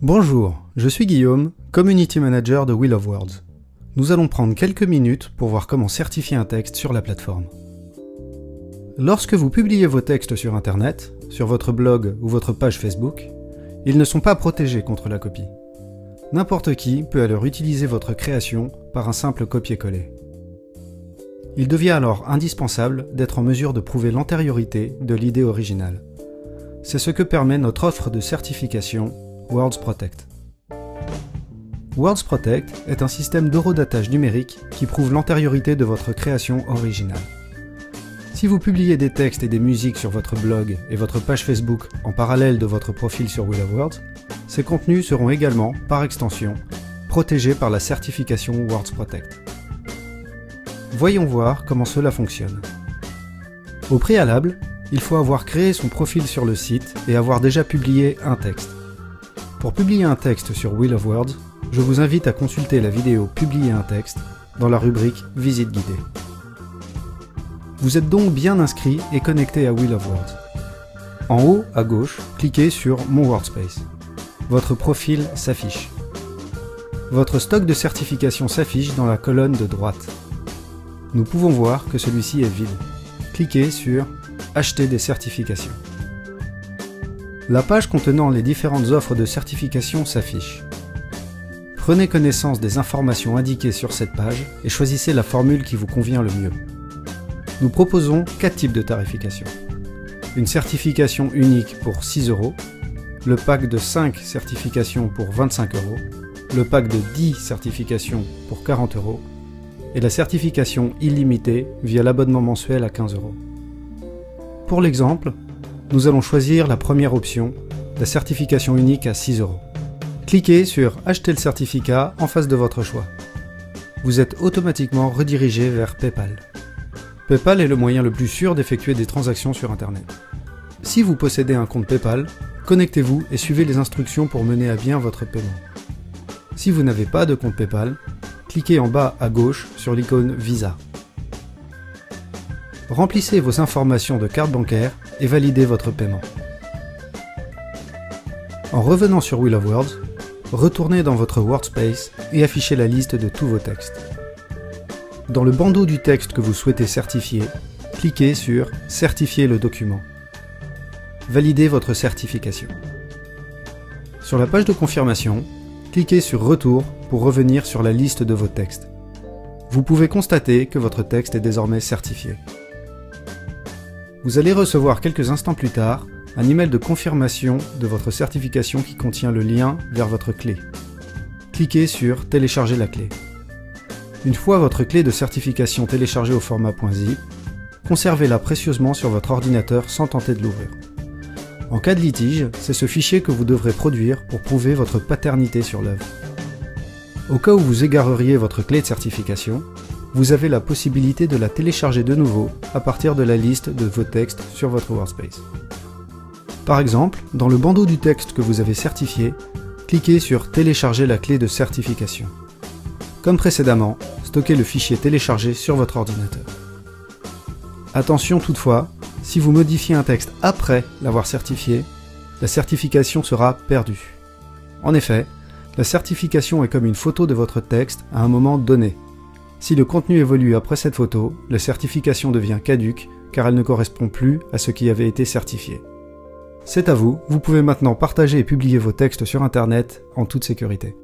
Bonjour, je suis Guillaume, Community Manager de Wheel of Words. Nous allons prendre quelques minutes pour voir comment certifier un texte sur la plateforme. Lorsque vous publiez vos textes sur Internet, sur votre blog ou votre page Facebook, ils ne sont pas protégés contre la copie. N'importe qui peut alors utiliser votre création par un simple copier-coller. Il devient alors indispensable d'être en mesure de prouver l'antériorité de l'idée originale. C'est ce que permet notre offre de certification Words Protect. Words Protect est un système d'horodatage numérique qui prouve l'antériorité de votre création originale. Si vous publiez des textes et des musiques sur votre blog et votre page Facebook en parallèle de votre profil sur Wheel ces contenus seront également, par extension, protégés par la certification Words Protect. Voyons voir comment cela fonctionne. Au préalable, il faut avoir créé son profil sur le site et avoir déjà publié un texte. Pour publier un texte sur Wheel of Words, je vous invite à consulter la vidéo Publier un texte dans la rubrique Visite guidée. Vous êtes donc bien inscrit et connecté à Wheel of Words. En haut à gauche, cliquez sur Mon Wordspace. Votre profil s'affiche. Votre stock de certification s'affiche dans la colonne de droite. Nous pouvons voir que celui-ci est vide. Cliquez sur Acheter des certifications. La page contenant les différentes offres de certification s'affiche. Prenez connaissance des informations indiquées sur cette page et choisissez la formule qui vous convient le mieux. Nous proposons 4 types de tarification. Une certification unique pour 6 euros, le pack de 5 certifications pour 25 euros, le pack de 10 certifications pour 40 euros et la certification illimitée via l'abonnement mensuel à 15 euros. Pour l'exemple, nous allons choisir la première option, la certification unique à 6 euros. Cliquez sur Acheter le certificat en face de votre choix. Vous êtes automatiquement redirigé vers PayPal. PayPal est le moyen le plus sûr d'effectuer des transactions sur Internet. Si vous possédez un compte PayPal, connectez-vous et suivez les instructions pour mener à bien votre paiement. Si vous n'avez pas de compte PayPal, cliquez en bas à gauche sur l'icône Visa. Remplissez vos informations de carte bancaire et validez votre paiement. En revenant sur Wheel of Words, retournez dans votre Wordspace et affichez la liste de tous vos textes. Dans le bandeau du texte que vous souhaitez certifier, cliquez sur Certifier le document. Validez votre certification. Sur la page de confirmation, cliquez sur Retour pour revenir sur la liste de vos textes. Vous pouvez constater que votre texte est désormais certifié. Vous allez recevoir quelques instants plus tard un email de confirmation de votre certification qui contient le lien vers votre clé. Cliquez sur Télécharger la clé. Une fois votre clé de certification téléchargée au format .zip, conservez-la précieusement sur votre ordinateur sans tenter de l'ouvrir. En cas de litige, c'est ce fichier que vous devrez produire pour prouver votre paternité sur l'œuvre. Au cas où vous égareriez votre clé de certification, vous avez la possibilité de la télécharger de nouveau à partir de la liste de vos textes sur votre Workspace. Par exemple, dans le bandeau du texte que vous avez certifié, cliquez sur Télécharger la clé de certification. Comme précédemment, stockez le fichier téléchargé sur votre ordinateur. Attention toutefois, si vous modifiez un texte après l'avoir certifié, la certification sera perdue. En effet, la certification est comme une photo de votre texte à un moment donné, si le contenu évolue après cette photo, la certification devient caduque car elle ne correspond plus à ce qui avait été certifié. C'est à vous, vous pouvez maintenant partager et publier vos textes sur Internet en toute sécurité.